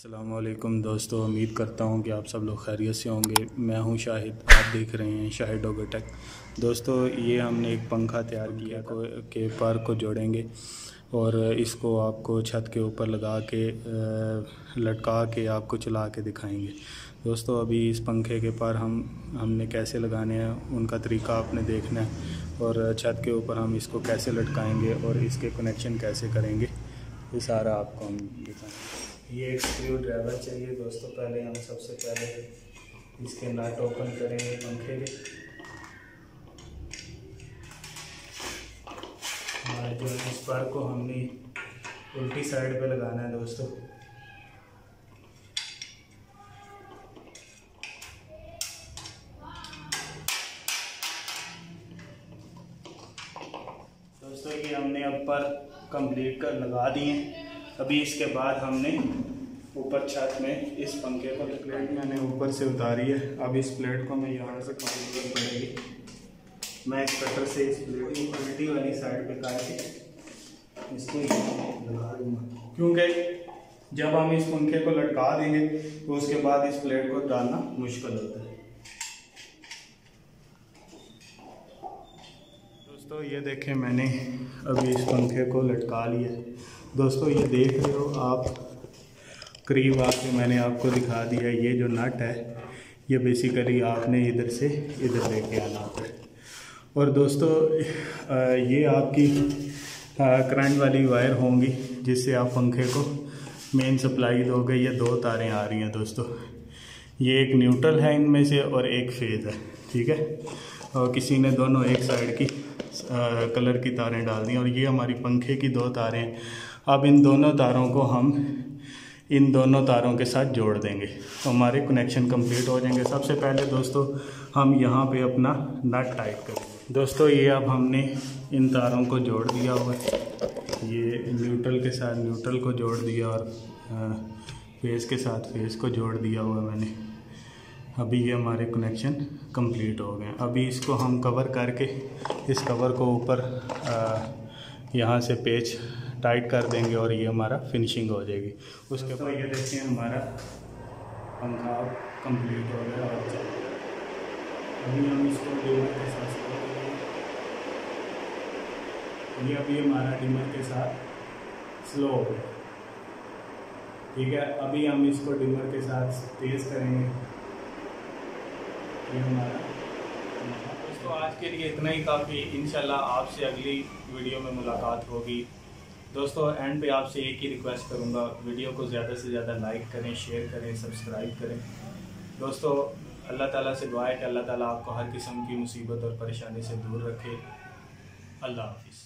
असलकुम दोस्तों, उम्मीद करता हूँ कि आप सब लोग खैरियत से होंगे। मैं हूँ शाहिद, आप देख रहे हैं शाहिद डोगोटेक दोस्तों, ये हमने एक पंखा तैयार किया को, के पर को जोड़ेंगे और इसको आपको छत के ऊपर लगा के लटका के आपको चला के दिखाएँगे। दोस्तों, अभी इस पंखे के पर हम, हमने कैसे लगाने हैं, उनका तरीका आपने देखना है और छत के ऊपर हम इसको कैसे लटकाएँगे और इसके कनेक्शन कैसे करेंगे, ये सारा आपको हम दिखाएँगे। ये एक स्क्रू ड्राइवर चाहिए दोस्तों, पहले हम सबसे पहले इसके नट ओपन करेंगे पंखे के। जो इस पर को हमने उल्टी साइड पे लगाना है दोस्तों। दोस्तों, ये हमने अब पर कंप्लीट कर लगा दिए। अभी इसके बाद हमने ऊपर छत में इस पंखे को प्लेट मैंने ऊपर से उतारी है। अब इस प्लेट को मैं यहाँ से कर पड़ेगी मैं इस कटर से इस प्लेट को उल्टी वाली साइड पे काट के इसको लगा दूँगा। क्योंकि जब हम इस पंखे को लटका देंगे तो उसके बाद इस प्लेट को डालना मुश्किल होता है। दोस्तों ये देखें मैंने अभी इस पंखे को लटका लिया। दोस्तों, ये देख रहे हो आप। करीब आके मैंने आपको दिखा दिया, ये जो नट है, ये बेसिकली आपने इधर से इधर लेके आना है। और दोस्तों ये आपकी करंट वाली वायर होंगी, जिससे आप पंखे को मेन सप्लाई दोगे। ये दो तारें आ रही हैं दोस्तों। ये एक न्यूट्रल है इनमें से और एक फ़ेज़ है, ठीक है? और किसी ने दोनों एक साइड की कलर की तारें डाल दी और ये हमारी पंखे की दो तारें अब इन दोनों तारों को हम इन दोनों तारों के साथ जोड़ देंगे। तो हमारे कनेक्शन कंप्लीट हो जाएँगे। सबसे पहले दोस्तों, हम यहाँ पे अपना नट टाइट करेंगे दोस्तों, ये अब हमने इन तारों को जोड़ दिया हुआ है। ये न्यूट्रल के साथ न्यूट्रल को जोड़ दिया और फेस के साथ फेस को जोड़ दिया हुआ मैंने। अभी ये हमारे कनेक्शन कंप्लीट हो गए अभी इसको हम कवर करके इस कवर को ऊपर यहाँ से पेच टाइट कर देंगे और ये हमारा फिनिशिंग हो जाएगी। उसके बाद ये देखिए हमारा पंखा कंप्लीट हो गया और अभी हम इसको डिमर के साथ ये अभी हमारा डिमर के साथ स्लो हो गया। ठीक है अभी हम इसको डिमर के साथ तेज़ करेंगे। दोस्तों, आज के लिए इतना ही काफ़ी। इंशाल्लाह आपसे अगली वीडियो में मुलाकात होगी। दोस्तों, एंड पे आपसे एक ही रिक्वेस्ट करूँगा, वीडियो को ज़्यादा से ज़्यादा लाइक करें, शेयर करें, सब्सक्राइब करें। दोस्तों, अल्लाह ताला से दुआ है कि अल्लाह ताला आपको हर किस्म की मुसीबत और परेशानी से दूर रखे। अल्लाह हाफिज़।